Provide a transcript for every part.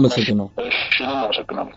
አመሰግነው። እሺ አመሰግናለሁ።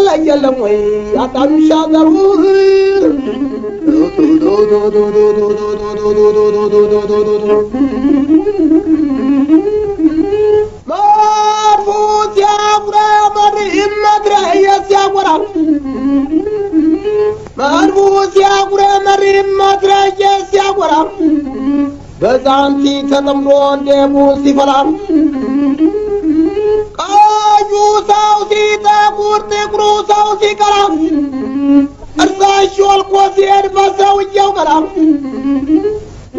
yalla yalla moy atam shadar مرفوض يا برامر إمد رأيت يا قرار مرفوض يا برامر إمد رأيت يا قرار بزانتي تنمرون ديمون سفران ጥቁሩ ሰው ሲቀራ እርሳሽ ወልቆ ሲሄድ በሰውየው ገላ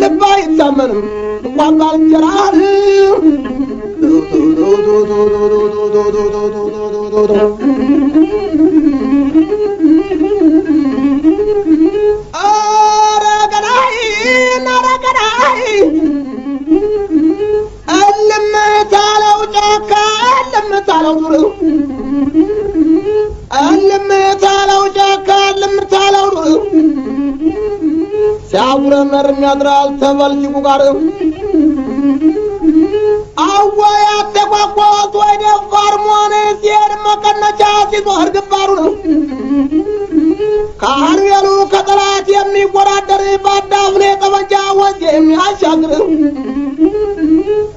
ልብ አይታመንም እንኳን ባልንጀራ ኧረ ገዳይ ኧረ ገዳይ! እልም ታለው ጫካ እልም ታለው ዱር ሲያጉረመርም ያድራል ተበልጅጉ ጋር አወይ አተቋቋት ወይ ደፋር መሆን ሲሄድ መቀነቻ ሲዞር ግንባሩ ነው። ከአርቤሉ ከጠላት የሚወዳደር በአዳፍኔ ጠመንጃ ወንዝ የሚያሻግር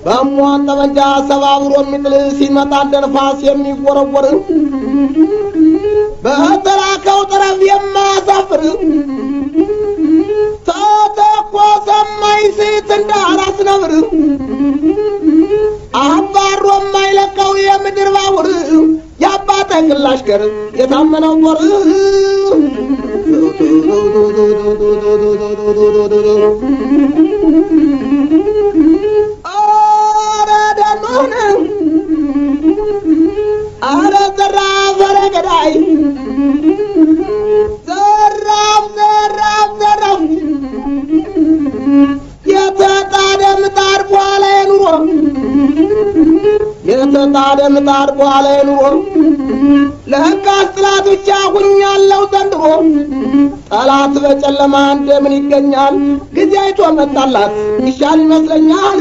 በሟን ጠመንጃ ሰባብሮ የሚጥል ሲመጣ እንደ የሚወረወር በተላከው ጠረፍ የማያሳፍር ማይስት እንደ አራስ ነብር አባሮ የማይለቀው የምድር ባቡር የአባተ ግላሽ ገር የታመነው ጦር የተጣደ ምጣድ በኋላ የኑሮ ለሕጋስ ጥላት ብቻ ሁኛለሁ ዘንድሮ። ጠላት በጨለማ እንደምን ይገኛል ጊዜ አይቶ መጣላት ይሻል ይመስለኛል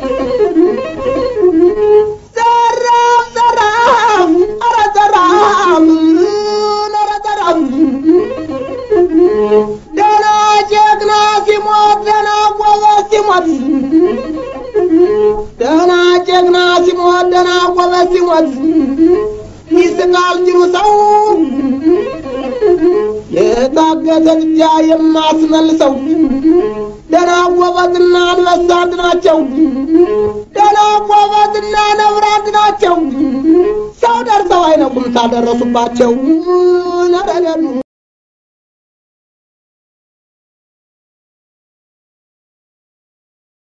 ጀግና ሲሞት ጎበዝ ሲሞት ይስቃል ጅሩ ሰው የታገተ ጥጃ የማስመልሰው ጎበዝና አንበሳ አንድ ናቸው። ጎበዝና ነብር አንድ ናቸው። ሰው ደርሰው አይነቁም ታደረሱባቸው ነረገኑ